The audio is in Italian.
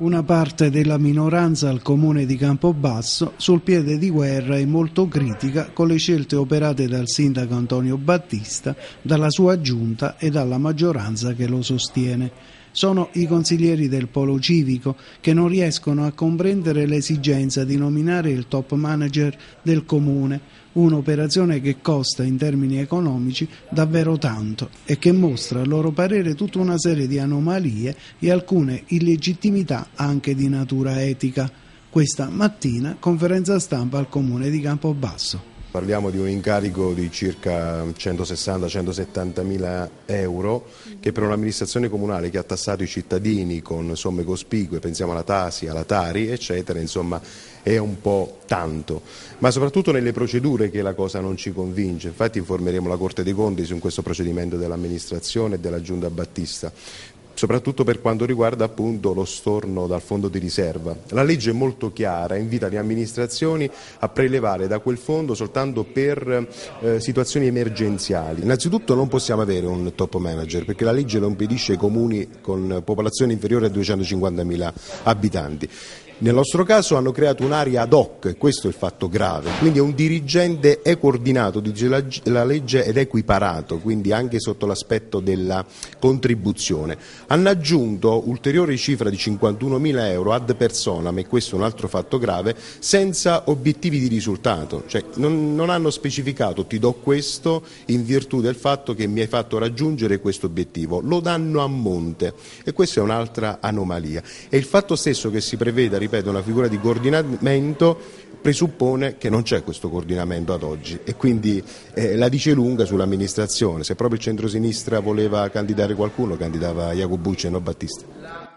Una parte della minoranza al comune di Campobasso sul piede di guerra è molto critica con le scelte operate dal sindaco Antonio Battista, dalla sua giunta e dalla maggioranza che lo sostiene. Sono i consiglieri del polo civico che non riescono a comprendere l'esigenza di nominare il top manager del comune, un'operazione che costa in termini economici davvero tanto e che mostra a loro parere tutta una serie di anomalie e alcune illegittimità anche di natura etica. Questa mattina conferenza stampa al comune di Campobasso. Parliamo di un incarico di circa 160-170 mila euro che per un'amministrazione comunale che ha tassato i cittadini con somme cospicue, pensiamo alla Tasi, alla Tari, eccetera, insomma è un po' tanto, ma soprattutto nelle procedure che la cosa non ci convince. Infatti informeremo la Corte dei Conti su questo procedimento dell'amministrazione e della Giunta Battista soprattutto per quanto riguarda appunto lo storno dal fondo di riserva. La legge è molto chiara, invita le amministrazioni a prelevare da quel fondo soltanto per eh, situazioni emergenziali. Innanzitutto non possiamo avere un top manager perché la legge lo impedisce ai comuni con popolazione inferiore a 250.000 abitanti. Nel nostro caso hanno creato un'area ad hoc, questo è il fatto grave, quindi è un dirigente è coordinato, dice la, la legge, ed equiparato, quindi anche sotto l'aspetto della contribuzione. Hanno aggiunto ulteriore cifra di 51.000 euro ad persona, ma questo è un altro fatto grave, senza obiettivi di risultato, cioè non, non hanno specificato ti do questo in virtù del fatto che mi hai fatto raggiungere questo obiettivo, lo danno a monte e questa è un'altra anomalia. E il fatto stesso che si preveda, ripeto, una figura di coordinamento presuppone che non c'è questo coordinamento ad oggi e quindi eh, la dice lunga sull'amministrazione. Se proprio il centrosinistra voleva candidare qualcuno, candidava Jacobucci e non Battista.